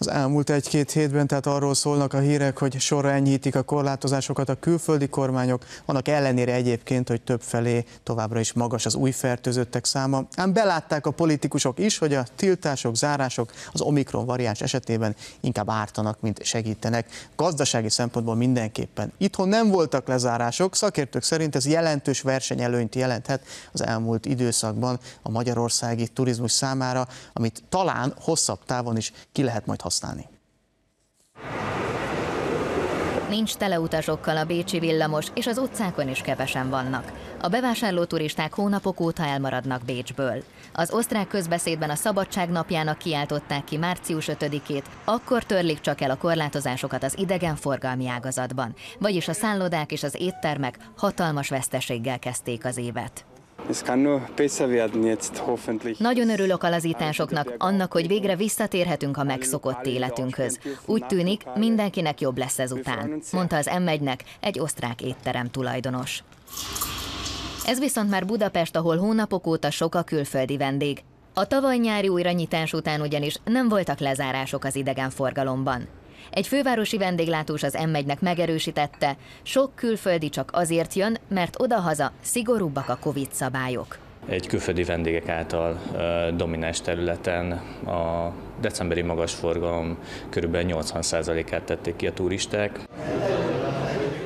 Az elmúlt egy-két hétben tehát arról szólnak a hírek, hogy sorra enyhítik a korlátozásokat a külföldi kormányok, annak ellenére egyébként, hogy több felé továbbra is magas az új fertőzöttek száma. Ám belátták a politikusok is, hogy a tiltások, zárások az Omikron variáns esetében inkább ártanak, mint segítenek. Gazdasági szempontból mindenképpen. Itthon nem voltak lezárások, szakértők szerint ez jelentős versenyelőnyt jelenthet az elmúlt időszakban a magyarországi turizmus számára, amit talán hosszabb távon is ki lehet majd használni. Nincs teleutasokkal a Bécsi villamos, és az utcákon is kevesen vannak. A bevásárló turisták hónapok óta elmaradnak Bécsből. Az osztrák közbeszédben a Szabadság napjának kiáltották ki március 5-ét, akkor törlik csak el a korlátozásokat az idegenforgalmi ágazatban, vagyis a szállodák és az éttermek hatalmas veszteséggel kezdték az évet. Es kann nur besser werden jetzt hoffentlich. Nagyon örülök a lazításoknak, annak, hogy végre visszatérhetünk a megszokott életünkhöz. Úgy tűnik, mindenkinek jobb lesz ezután, mondta az m egy osztrák étterem tulajdonos. Ez viszont már Budapest, ahol hónapok óta sok a külföldi vendég. A tavaly nyári újranyitás után ugyanis nem voltak lezárások az idegenforgalomban. Egy fővárosi vendéglátós az m megerősítette, sok külföldi csak azért jön, mert odahaza szigorúbbak a Covid szabályok. Egy külföldi vendégek által domináns területen a decemberi magas forgalom kb. 80%-át tették ki a turisták.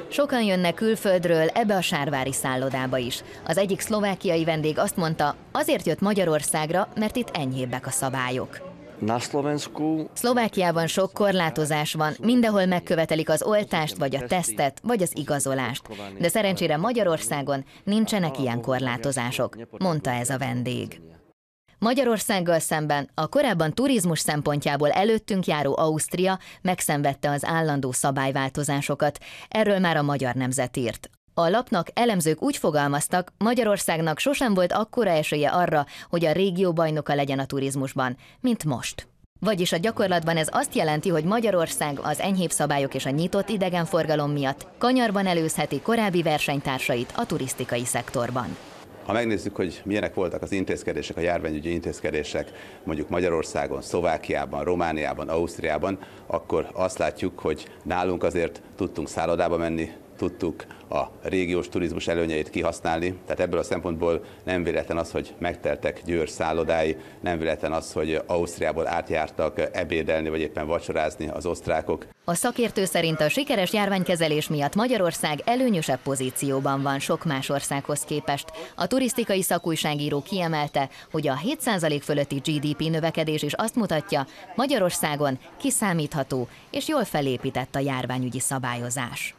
Sokan jönnek külföldről ebbe a sárvári szállodába is. Az egyik szlovákiai vendég azt mondta, azért jött Magyarországra, mert itt enyhébbek a szabályok. Szlovákiában sok korlátozás van, mindenhol megkövetelik az oltást, vagy a tesztet, vagy az igazolást. De szerencsére Magyarországon nincsenek ilyen korlátozások, mondta ez a vendég. Magyarországgal szemben a korábban turizmus szempontjából előttünk járó Ausztria megszenvedte az állandó szabályváltozásokat, erről már a magyar nemzet írt. A lapnak elemzők úgy fogalmaztak, Magyarországnak sosem volt akkora esélye arra, hogy a régió bajnoka legyen a turizmusban, mint most. Vagyis a gyakorlatban ez azt jelenti, hogy Magyarország az enyhébb szabályok és a nyitott idegenforgalom miatt kanyarban előzheti korábbi versenytársait a turisztikai szektorban. Ha megnézzük, hogy milyenek voltak az intézkedések, a járványügyi intézkedések mondjuk Magyarországon, Szlovákiában, Romániában, Ausztriában, akkor azt látjuk, hogy nálunk azért tudtunk szállodába menni, tudtuk a régiós turizmus előnyeit kihasználni. Tehát ebből a szempontból nem véletlen az, hogy megteltek Győr szállodái, nem véletlen az, hogy Ausztriából átjártak ebédelni vagy éppen vacsorázni az osztrákok. A szakértő szerint a sikeres járványkezelés miatt Magyarország előnyösebb pozícióban van sok más országhoz képest. A turisztikai szakújságíró kiemelte, hogy a 7% fölötti GDP növekedés is azt mutatja, Magyarországon kiszámítható és jól felépített a járványügyi szabályozás.